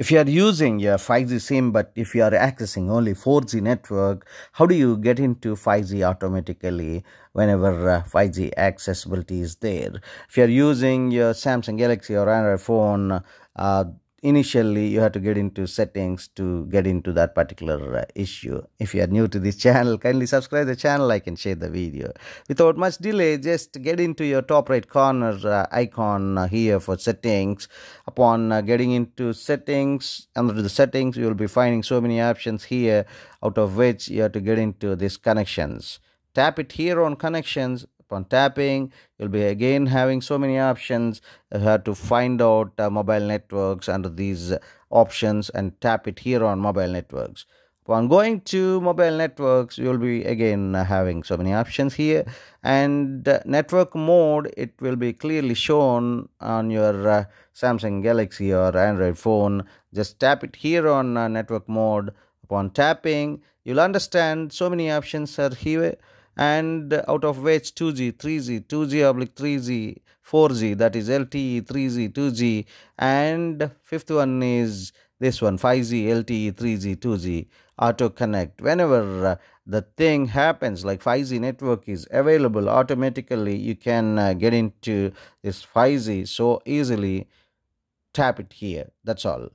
If you are using your 5G SIM, but if you are accessing only 4G network, how do you get into 5G automatically whenever uh, 5G accessibility is there? If you are using your Samsung Galaxy or Android phone, uh, initially you have to get into settings to get into that particular uh, issue. If you are new to this channel kindly subscribe the channel like and share the video. Without much delay just get into your top right corner uh, icon uh, here for settings. Upon uh, getting into settings under the settings you will be finding so many options here out of which you have to get into these connections. Tap it here on connections upon tapping you'll be again having so many options you have to find out uh, mobile networks under these options and tap it here on mobile networks. Upon going to mobile networks you'll be again uh, having so many options here and uh, network mode it will be clearly shown on your uh, samsung galaxy or android phone. Just tap it here on uh, network mode. Upon tapping you'll understand so many options are here and out of which 2G, 3G, 2G oblique 3G, 4G that is LTE, 3G, 2G and fifth one is this one 5G, LTE, 3G, 2G auto connect whenever uh, the thing happens like 5G network is available automatically you can uh, get into this 5G so easily tap it here that's all.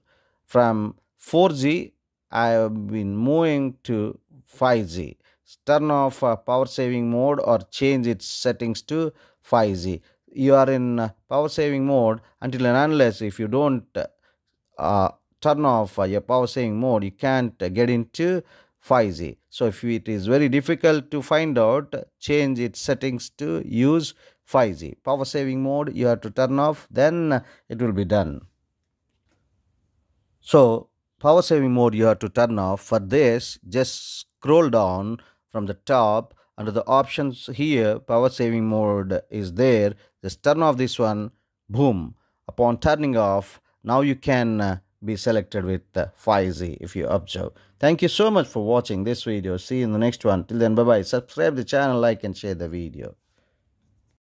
From 4G I have been moving to 5G turn off uh, power saving mode or change its settings to 5G. You are in uh, power saving mode until and unless if you don't uh, turn off uh, your power saving mode, you can't get into 5G. So if it is very difficult to find out, change its settings to use 5G. Power saving mode you have to turn off, then it will be done. So power saving mode you have to turn off. For this, just scroll down from the top under the options here power saving mode is there just turn off this one boom upon turning off now you can uh, be selected with uh, 5G if you observe. Thank you so much for watching this video. See you in the next one. Till then, bye-bye. Subscribe the channel, like and share the video.